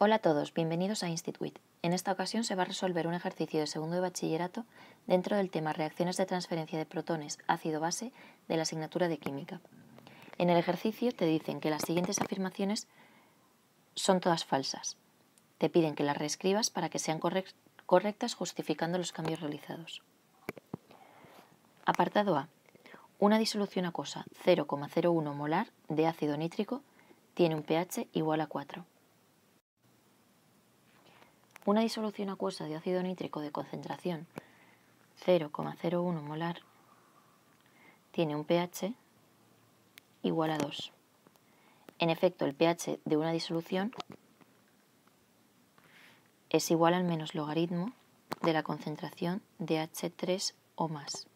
Hola a todos, bienvenidos a Institute. En esta ocasión se va a resolver un ejercicio de segundo de bachillerato dentro del tema reacciones de transferencia de protones ácido-base de la asignatura de química. En el ejercicio te dicen que las siguientes afirmaciones son todas falsas. Te piden que las reescribas para que sean correctas justificando los cambios realizados. Apartado A. Una disolución acuosa 0,01 molar de ácido nítrico tiene un pH igual a 4. Una disolución acuosa de ácido nítrico de concentración 0,01 molar tiene un pH igual a 2. En efecto, el pH de una disolución es igual al menos logaritmo de la concentración de H3 o más.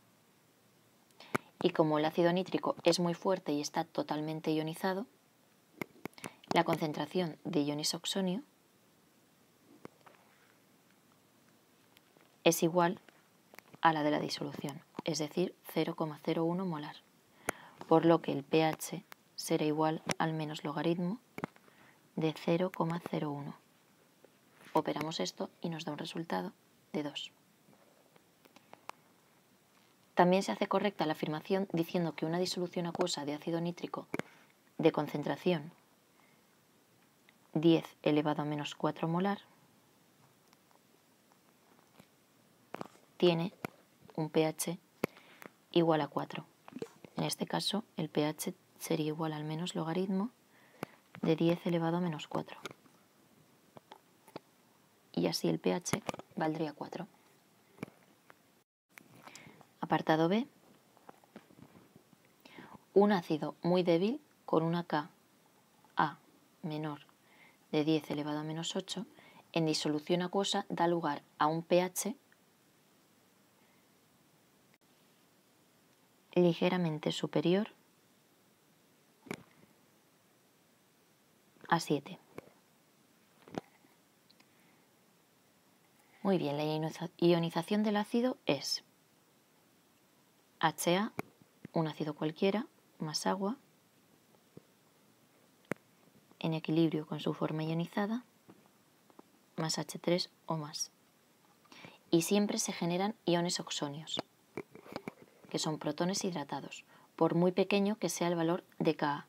Y como el ácido nítrico es muy fuerte y está totalmente ionizado, la concentración de iones oxonio es igual a la de la disolución, es decir, 0,01 molar, por lo que el pH será igual al menos logaritmo de 0,01. Operamos esto y nos da un resultado de 2. También se hace correcta la afirmación diciendo que una disolución acuosa de ácido nítrico de concentración 10 elevado a menos 4 molar tiene un pH igual a 4. En este caso, el pH sería igual al menos logaritmo de 10 elevado a menos 4. Y así el pH valdría 4. Apartado B. Un ácido muy débil con una Ka menor de 10 elevado a menos 8 en disolución acuosa da lugar a un pH ligeramente superior a 7. Muy bien, la ionización del ácido es HA, un ácido cualquiera, más agua, en equilibrio con su forma ionizada, más H3 o más. Y siempre se generan iones oxonios que son protones hidratados, por muy pequeño que sea el valor de Ka.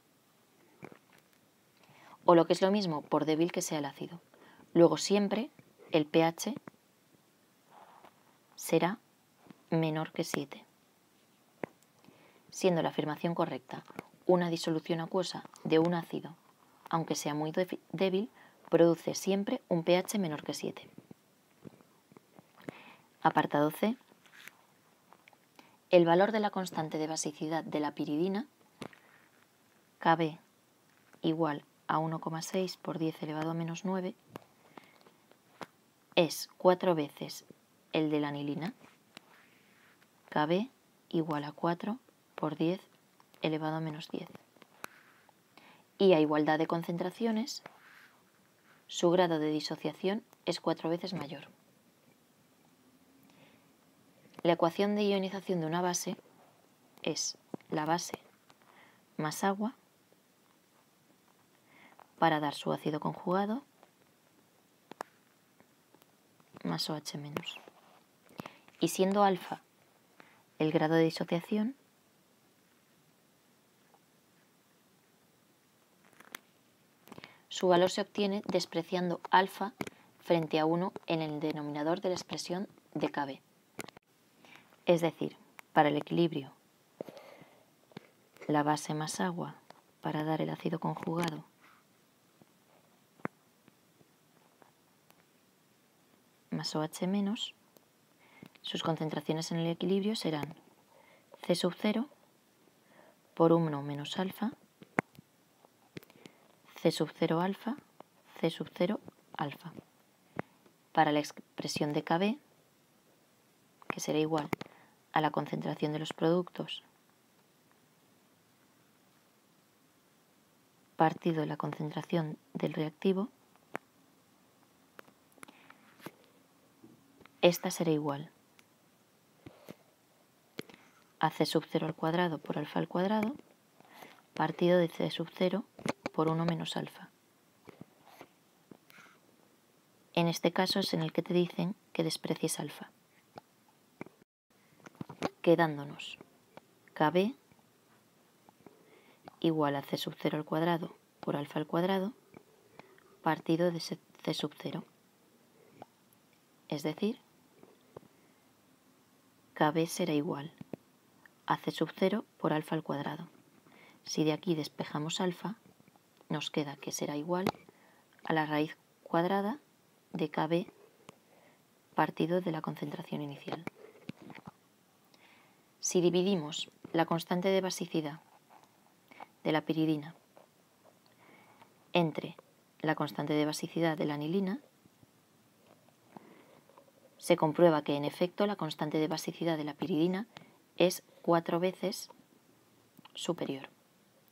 O lo que es lo mismo, por débil que sea el ácido. Luego siempre el pH será menor que 7. Siendo la afirmación correcta, una disolución acuosa de un ácido, aunque sea muy débil, produce siempre un pH menor que 7. Apartado C. El valor de la constante de basicidad de la piridina, Kb igual a 1,6 por 10 elevado a menos 9, es cuatro veces el de la anilina, Kb igual a 4 por 10 elevado a menos 10. Y a igualdad de concentraciones, su grado de disociación es cuatro veces mayor. La ecuación de ionización de una base es la base más agua para dar su ácido conjugado más OH menos. Y siendo alfa el grado de disociación, su valor se obtiene despreciando alfa frente a 1 en el denominador de la expresión de KB. Es decir, para el equilibrio, la base más agua para dar el ácido conjugado. Más OH menos, sus concentraciones en el equilibrio serán C sub 0 por 1 menos alfa, C sub 0 alfa, C sub 0 alfa. Para la expresión de KB, que será igual a la concentración de los productos partido la concentración del reactivo, esta será igual a c sub 0 al cuadrado por alfa al cuadrado partido de c sub 0 por 1 menos alfa. En este caso es en el que te dicen que desprecies alfa. Quedándonos KB igual a C sub 0 al cuadrado por alfa al cuadrado partido de C sub 0. Es decir, KB será igual a C sub 0 por alfa al cuadrado. Si de aquí despejamos alfa, nos queda que será igual a la raíz cuadrada de KB partido de la concentración inicial. Si dividimos la constante de basicidad de la piridina entre la constante de basicidad de la anilina, se comprueba que en efecto la constante de basicidad de la piridina es cuatro veces superior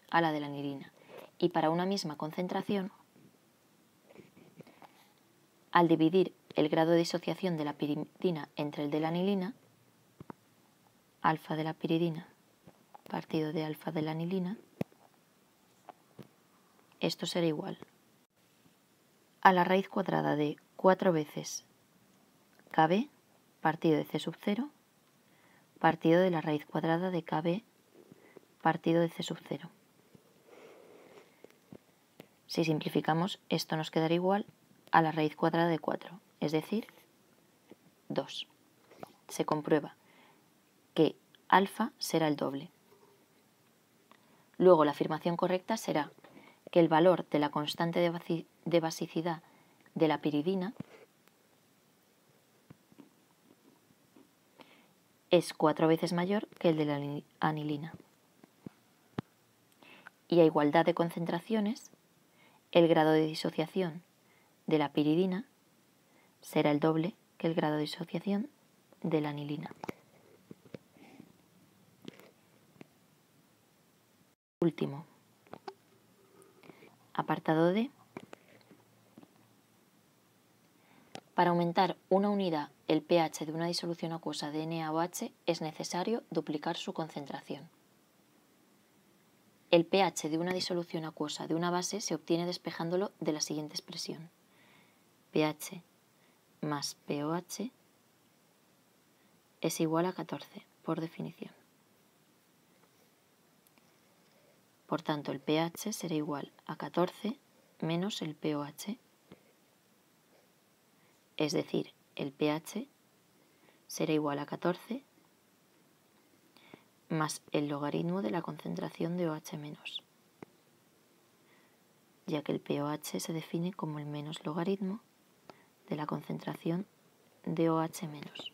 a la de la anilina. Y para una misma concentración, al dividir el grado de disociación de la piridina entre el de la anilina, alfa de la piridina partido de alfa de la anilina, esto será igual a la raíz cuadrada de 4 veces kb partido de c sub 0 partido de la raíz cuadrada de kb partido de c sub 0. Si simplificamos, esto nos quedará igual a la raíz cuadrada de 4, es decir, 2. Se comprueba alfa será el doble. Luego la afirmación correcta será que el valor de la constante de, basicidad de la piridina es cuatro veces mayor que el de la anilina. Y a igualdad de concentraciones, el grado de disociación de la piridina será el doble que el grado de disociación de la anilina. Último. Apartado D. Para aumentar una unidad el pH de una disolución acuosa de NaOH es necesario duplicar su concentración. El pH de una disolución acuosa de una base se obtiene despejándolo de la siguiente expresión. pH más pOH es igual a 14, por definición. Por tanto, el pH será igual a 14 menos el pOH. Es decir, el pH será igual a 14 más el logaritmo de la concentración de OH menos, ya que el pOH se define como el menos logaritmo de la concentración de OH menos,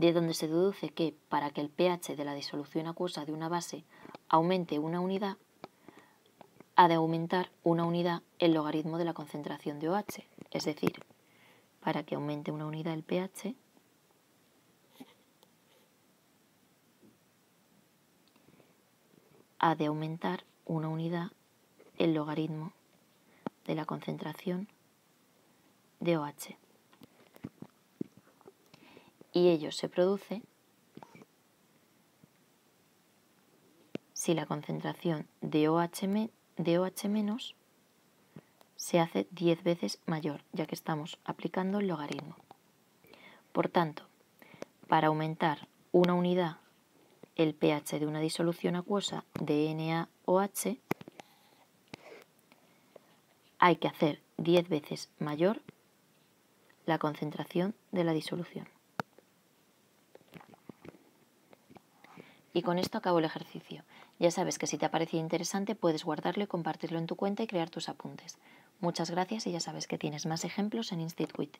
de donde se deduce que para que el pH de la disolución acuosa de una base aumente una unidad, ha de aumentar una unidad el logaritmo de la concentración de OH. Es decir, para que aumente una unidad el pH, ha de aumentar una unidad el logaritmo de la concentración de OH. Y ello se produce si la concentración de OH, se hace 10 veces mayor, ya que estamos aplicando el logaritmo. Por tanto, para aumentar una unidad el pH de una disolución acuosa de NaOH, hay que hacer 10 veces mayor la concentración de la disolución. Y con esto acabo el ejercicio. Ya sabes que si te ha parecido interesante puedes guardarlo y compartirlo en tu cuenta y crear tus apuntes. Muchas gracias y ya sabes que tienes más ejemplos en InstitutWit.